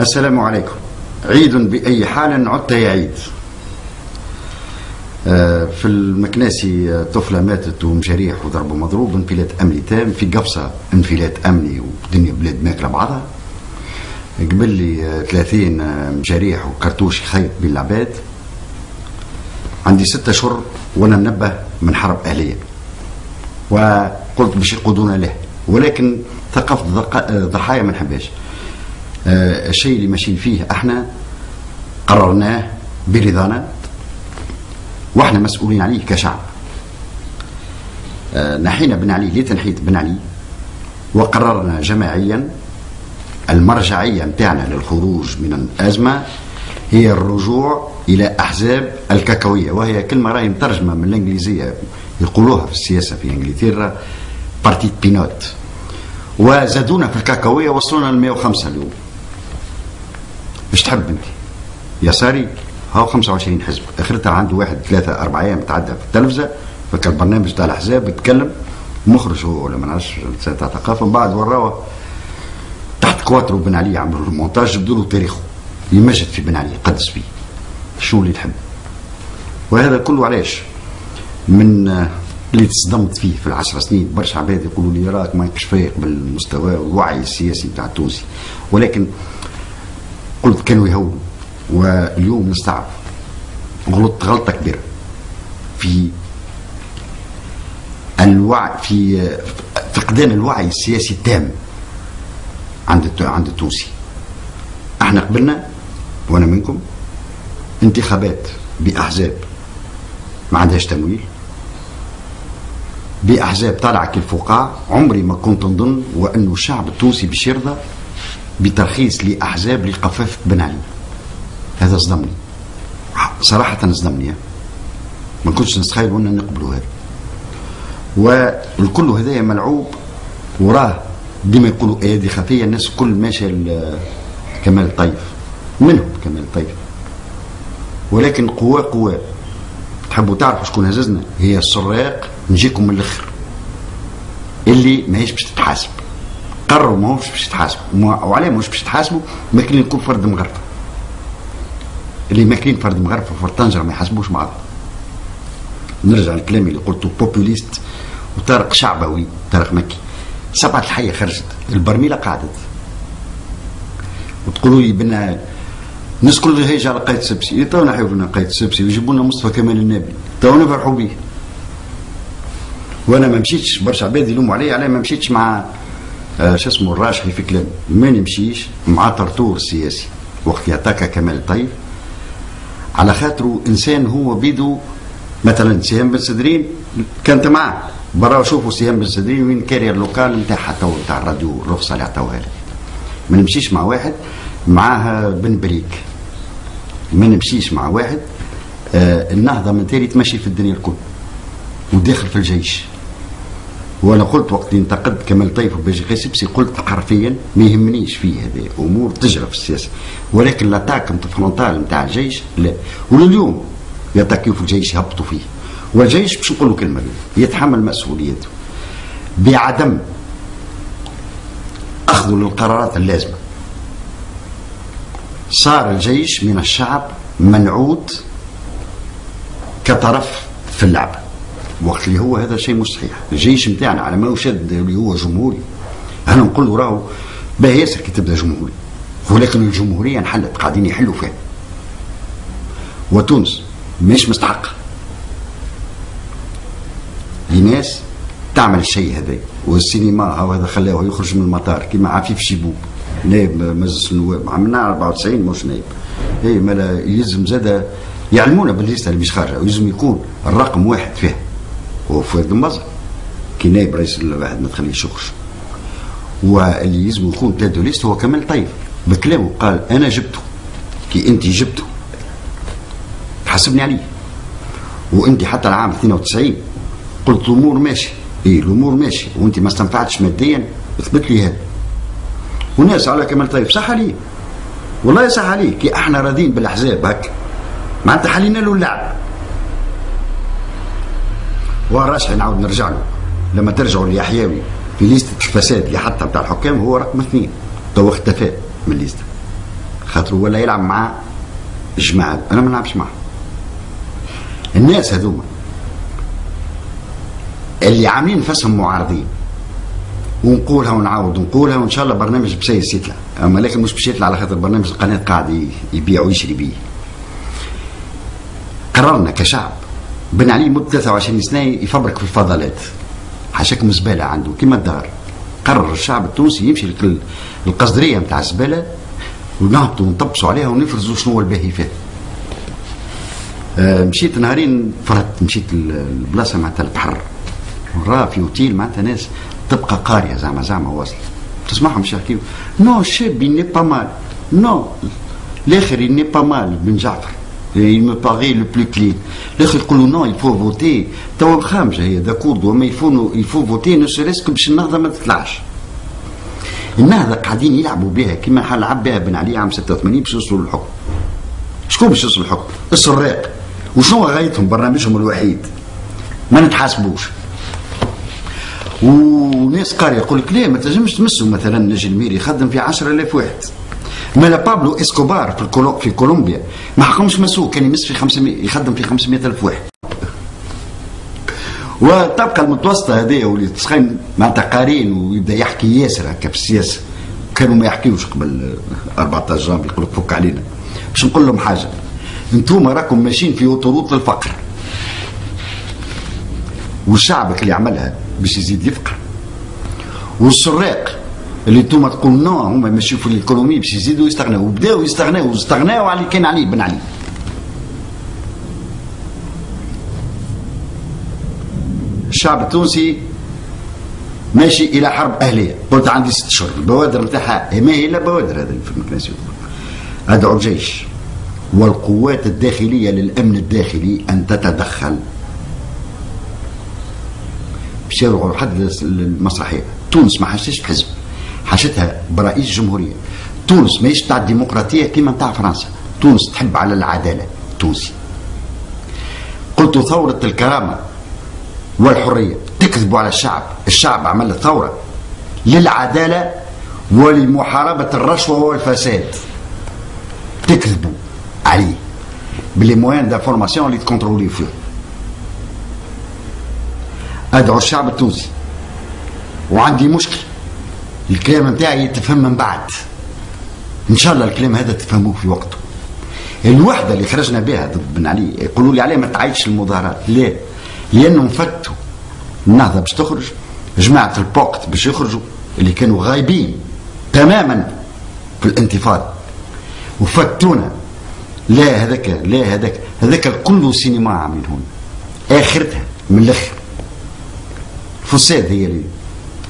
السلام عليكم. عيد بأي حال عدت يا عيد. آه، في المكناسي آه، طفلة ماتت ومجريح وضرب مضروب انفلات أمني تام في قفصة انفلات أمني ودنيا بلاد ماكلة بعضها. قبل لي آه، 30 مجريح وكرتوش خيط بين العباد عندي ستة أشهر وأنا ننبه من حرب أهلية. وقلت باش يقودونا له ولكن ثقافة ضحايا ما نحبهاش. آه، الشيء اللي ماشيين فيه إحنا قررناه برضانا وإحنا مسؤولين عليه كشعب. آه، نحينا بن علي لتنحية بن علي وقررنا جماعيا المرجعية متاعنا للخروج من الأزمة هي الرجوع إلى أحزاب الكاكاوية وهي كلمة راهي مترجمة من الإنجليزية يقولوها في السياسة في إنجلترا بارتيت بينوت. وزادونا في الكاكاوية وصلونا ل 105 اليوم. مش انت يساري هاو 25 حزب. اخرتها عنده واحد ثلاثة أربع أيام تعدى في التلفزة فكر البرنامج تاع الأحزاب يتكلم. مخرج هو ولا ما نعرفش تاع ثقافة. من بعد وراوه تحت كواترو بن علي عملوا المونتاج بدوا له تاريخه. يمجد في بن علي يقدس فيه. شو اللي تحب؟ وهذا كله علاش؟ من اللي تصدمت فيه في العشر سنين. برشا عباد يقولوا لي راك ماكش فايق بالمستوى والوعي السياسي بتاع التونسي. ولكن قلت كانوا يهونوا واليوم نستعرف غلطت غلطة كبيرة. في الوعي في فقدان الوعي السياسي التام عند عند التونسي. إحنا قبلنا وأنا منكم انتخابات بأحزاب ما عندهاش تمويل. بأحزاب طالعة كالفقاع عمري ما كنت نظن وأنه الشعب التونسي باش يرضى بترخيص لأحزاب لقفافه بن علي. هذا صدمني. صراحة صدمني. ما كنتش نتخيل وإنا نقبلوا هذا. والكل هذايا ملعوب. وراه ديما يقولوا ايادي خفية. الناس الكل ماشيه كمال الطيف منهم كمال الطيف ولكن قواه قواه تحبوا تعرفوا شكون هززنا هي السراق. نجيكم من الأخر. اللي ماهيش باش تتحاسب. قرروا ماهوش باش يتحاسبوا وعلاه ماهوش باش يتحاسبوا ماكلين يكون فرد مغرفه اللي ماكلين فرد مغرفه فرد طنجره ما يحاسبوش بعض. نرجع لكلامي اللي قلته بوبوليست وطارق شعبوي طارق مكي. سبعة الحية خرجت. البرميلة قعدت. وتقولوا لي بنا الناس كل هيجي على قايد سبسي. تو نحيوا قايد سبسي ويجيبوا لنا مصطفى كمال النبي. تو نفرحوا به وأنا ما مشيتش برشا عباد يلوموا علي علي ما مشيتش مع شو اسمه الراشحي في كلام ما نمشيش مع طرطور سياسي. وقت يعطاك كمال الطيب على خاطره إنسان هو بيدو مثلا سهام بن سدرين كانت معاه برا شوفوا سهام بن سدرين وين كاري le local نتاعها تو نتاع الراديو الرخصه اللي عطاوها ما نمشيش مع واحد معاه بن بريك. ما نمشيش مع واحد آه النهضة من تالي تمشي في الدنيا الكل. وداخل في الجيش. وأنا قلت وقت انتقدت كمال لطيف وباجي قايد سبسي قلت حرفيا ما يهمنيش فيه هذه أمور تجرى في السياسة. ولكن l'attaque frontale نتاع الجيش لا. ولليوم يتاكيو في الجيش يهبطوا فيه. والجيش باش نقول كلمة يتحمل مسؤوليته. بعدم اخذه للقرارات اللازمة. صار الجيش من الشعب منعود كطرف في اللعبه وقت اللي هو هذا شيء مش صحيح الجيش نتاعنا على ما يشد اللي هو جمهوري. أنا نقول له راهو باهي ياسر كي تبدا جمهوري. ولكن الجمهورية انحلت قاعدين يحلوا فيها. وتونس مش مستحقة. لناس تعمل الشيء هذا. والسينما هو هذا خلاه يخرج من المطار. كيما عفيف شيبوب نائب مجلس النواب. عملنا 94 مش نائب اي ما يلزم زاد يعلمونا بالليسته اللي مش خارجة. ويلزم يكون الرقم واحد فيها. هو فؤاد المظهر كي نائب رئيس الواحد ما تخليش يخرج واللي يلزم يكون ثلاثة ليست هو كمال طيب. بكلامه قال أنا جبته. كي أنت جبته. تحاسبني عليه. وأنت حتى العام 92 قلت الأمور ماشي. اي الأمور ماشي. وأنت ما استنفعتش ماديا. اثبت لي هذا. وناس على كمال طيب. صح عليه والله صح عليه كي إحنا راضيين بالأحزاب هكا. معناتها حلينا له اللعب. والراشح نعاود نرجع له لما ترجعوا ليحيوي في ليستة الفساد اللي حتى بتاع الحكام هو رقم اثنين. تو اختفى من الليستة خاطر ولا يلعب مع جماعة. أنا ما نلعبش معهم الناس هذوما اللي عاملين نفسهم معارضين. ونقولها ونعاود ونقولها وإن شاء الله برنامج بسيس يطلع أما لكن مش باش على خاطر برنامج القناة قاعد يبيع ويشري بيه. قررنا كشعب. بن علي مدة 23 سنة يفبرك في الفضلات. حاشاكم زبالة عنده. كما الدار. قرر الشعب التونسي يمشي للقصدريه نتاع الزباله ونهبطوا ونطبسوا عليها ونفرزوا شنو هو الباهي فيها آه مشيت نهارين فرت مشيت البلاصه معناتها البحر. راه في أوتيل معناتها ناس تبقى قارية زعما زعما واصل تسمعهم يحكيو نو شاب ني با مال نو الآخر ني با مال بن جعفر. Il me paraît le plus له نو il faut voter. داكورد وما يفو il faut voter ne serait-ce باش النهضه ما تطلعش النهضه قاعدين يلعبوا بها كما لعب بها بن علي عام 86 باش يوصلوا للحكم شكون باش يوصل للحكم؟ السراق وشنو غايتهم برنامجهم الوحيد ما نتحاسبوش وناس قاري يقول لك ليه ما تنجمش تمسوا مثلا نجي الميري يخدم في 10000 واحد مالا بابلو إسكوبار في الكولو في كولومبيا. ما حقهمش مسوق كان يمس في 500 يخدم في 500 ألف واحد. وتبقى المتوسطة هذه واللي تسخن معناتها قارين ويبدأ يحكي ياسر هكا في السياسة. كانوا ما يحكيوش قبل 14 جانفي يقول لك فك علينا. باش نقول لهم حاجة أنتم راكم ماشيين في طرود الفقر وشعبك اللي عملها باش يزيد يفقر. والسراق اللي أنتم تقول نو هما ماشي في الإيكونومي باش يزيدوا يستغنوا وبداوا يستغنوا واستغناوا على كان عليه بن علي. الشعب التونسي ماشي إلى حرب أهلية. قلت عندي ست اشهر البوادر نتاعها ما هي إلا بوادر هذا في المكناسيون ادعو الجيش والقوات الداخلية للأمن الداخلي أن تتدخل. باش يروحوا لحد المسرحية. تونس ما حاشتش بحزب. حاشتها برئيس جمهوريه تونس ماهيش تاع الديمقراطية كيما تاع فرنسا. تونس تحب على العدالة. تونسي. قلت ثورة الكرامة والحرية تكذبوا على الشعب. الشعب عمل ثورة للعدالة ولمحاربة الرشوة والفساد. تكذبوا عليه. ب les moyens d'information اللي تكونترولي فيه. أدعو الشعب التونسي. وعندي مشكل. الكلام نتاعي يتفهم من بعد. إن شاء الله الكلام هذا تفهموه في وقته. الوحدة اللي خرجنا بها ضد بن علي يقولوا لي عليه ما تعيش المظاهرات. لا. لأنهم فتوا النهضة باش تخرج جماعة البوقت باش يخرجوا اللي كانوا غايبين تماما في الانتفاضة. وفتونا لا هذاك لا هذاك هذاك كله سينما عاملين هون. آخرتها من الأخر. فساد هي اللي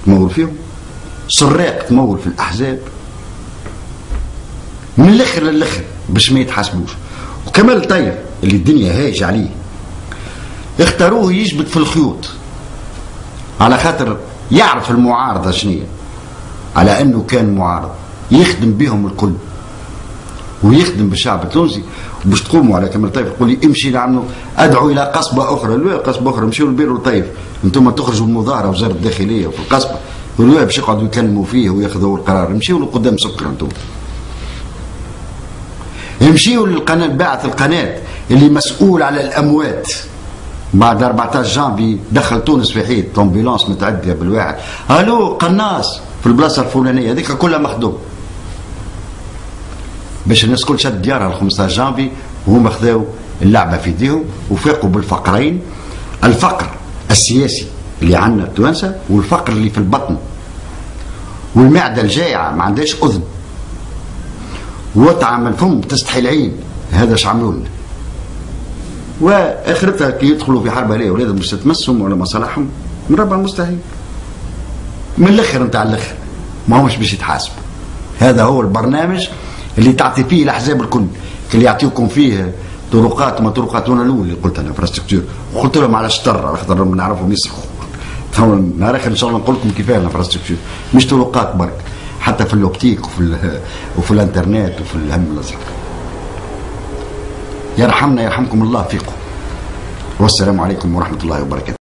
تمول فيهم. سراق تمول في الأحزاب. من الآخر للآخر باش ما يتحاسبوش. وكمال طير اللي الدنيا هايجة عليه. اختاروه يجبد في الخيوط. على خاطر يعرف المعارضة شنية على أنه كان معارض. يخدم بهم الكل. ويخدم بالشعب التونسي. باش تقوموا على كمال طيف يقول لي امشي نعملوا ادعو إلى قصبة أخرى. لا قصبة أخرى. مشيوا لبيرو طيف أنتم تخرجوا المظاهره وزاره الداخلية في القصبة. يقولوا باش يقعدوا يكلموا فيه وياخذوا القرار. مشيوا لقدام سكر أنتم يمشيوا للقناة باعث القناة اللي مسؤول على الأموات. بعد 14 جانفي دخل تونس في حيط أمبولانس متعدية بالواحد. ألو قناص في البلاصة الفلانية هذيك كلها مخدوم. باش الناس كل شد ديارها ال 15 جانفي وهم خذاو اللعبة في ايديهم وفاقوا بالفقرين. الفقر السياسي. اللي عندنا التوانسه والفقر اللي في البطن والمعدة الجائعة ما عندهاش أذن. وطعم الفم تستحي العين هذا اش عملوا لنا وآخرتها كي يدخلوا في حرب اهليه ولادهم باش تتمسهم ولا مصالحهم من ربع المستحيل. من الآخر نتاع الآخر ما همش باش يتحاسبوا هذا هو البرنامج اللي تعطي فيه الأحزاب الكل اللي يعطيكم فيه طرقات ما طرقات وأنا الأول اللي قلت أنا انفراستركتور وقلت لهم على الشطر على خاطر نعرفهم يصرخوا نهار اخر إن شاء الله نقول لكم كيفاه الانفراستركتور مش طرقات برك حتى في الأوبتيك وفي وفي الإنترنت وفي الهم الازرق يرحمنا يرحمكم الله فيكم. والسلام عليكم ورحمة الله وبركاته.